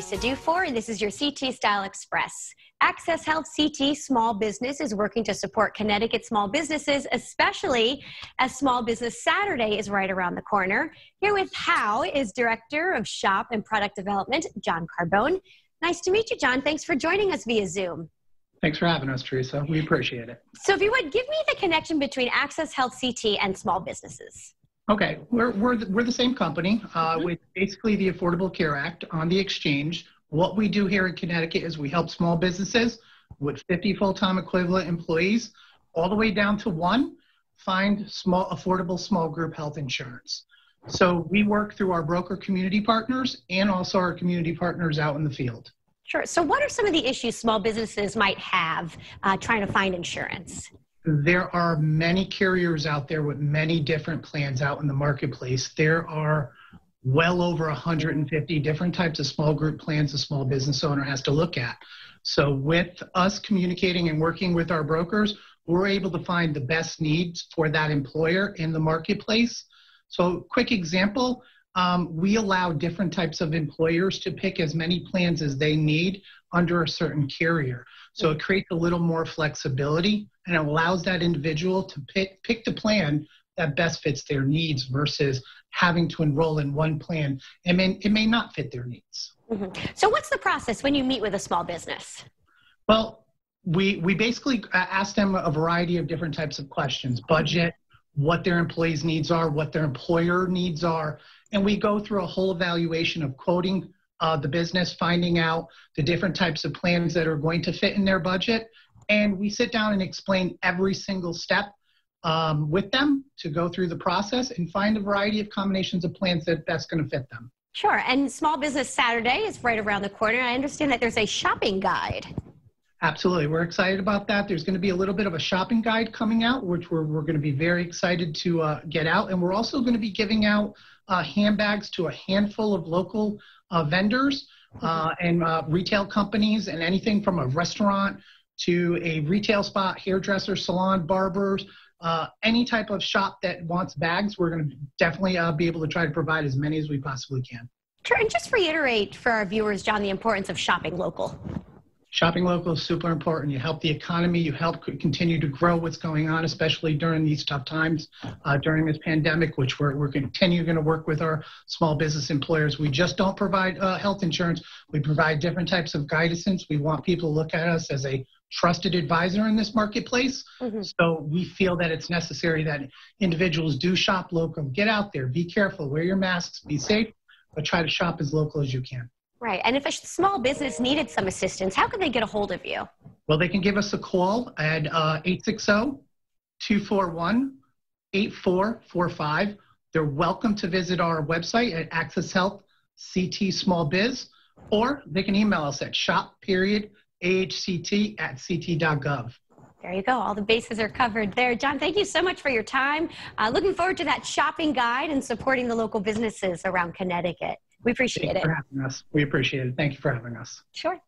Teresa Dufour, and this is your CT Style Express. Access Health CT Small Business is working to support Connecticut small businesses, especially as Small Business Saturday is right around the corner. Here with How is Director of Shop and Product Development, John Carbone. Nice to meet you, John. Thanks for joining us via Zoom. Thanks for having us, Teresa. We appreciate it. So, if you would, give me the connection between Access Health CT and small businesses. Okay, we're, we're, the, we're the same company uh, with basically the Affordable Care Act on the exchange. What we do here in Connecticut is we help small businesses with 50 full-time equivalent employees all the way down to one find small affordable small group health insurance. So we work through our broker community partners and also our community partners out in the field. Sure. So what are some of the issues small businesses might have uh, trying to find insurance? There are many carriers out there with many different plans out in the marketplace. There are well over 150 different types of small group plans a small business owner has to look at. So, with us communicating and working with our brokers, we're able to find the best needs for that employer in the marketplace. So, quick example um, we allow different types of employers to pick as many plans as they need under a certain carrier. So it creates a little more flexibility and it allows that individual to pick, pick the plan that best fits their needs versus having to enroll in one plan. and may, it may not fit their needs. Mm-hmm. So, what's the process when you meet with a small business? Well, we, we basically ask them a variety of different types of questions budget, what their employees' needs are, what their employer needs are, and we go through a whole evaluation of quoting uh, the business, finding out the different types of plans that are going to fit in their budget. And we sit down and explain every single step um, with them to go through the process and find a variety of combinations of plans that that's going to fit them. Sure. And Small Business Saturday is right around the corner. I understand that there's a shopping guide. Absolutely. We're excited about that. There's going to be a little bit of a shopping guide coming out, which we're, we're going to be very excited to uh, get out. And we're also going to be giving out uh, handbags to a handful of local uh, vendors uh, and uh, retail companies, and anything from a restaurant to a retail spot, hairdresser, salon, barbers, uh, any type of shop that wants bags. We're going to definitely be able to try to provide as many as we possibly can. Sure. And just reiterate for our viewers, John, the importance of shopping local. Shopping local is super important. You help the economy. You help continue to grow what's going on, especially during these tough times uh, during this pandemic, which we're, we're continue going to work with our small business employers. We just don't provide uh, health insurance. We provide different types of guidance. We want people to look at us as a trusted advisor in this marketplace. Mm-hmm. So we feel that it's necessary that individuals do shop local. Get out there. Be careful. Wear your masks. Be safe. But try to shop as local as you can. Right. And if a small business needed some assistance, how could they get a hold of you? Well, they can give us a call at uh, 860 241 8445. They're welcome to visit our website at Access Health CT Small Biz, or they can email us at shop period ahct at ct.gov. There you go. All the bases are covered there. John, thank you so much for your time. Uh, looking forward to that shopping guide and supporting the local businesses around Connecticut. We appreciate Thank it. for having us. We appreciate it. Thank you for having us. Sure.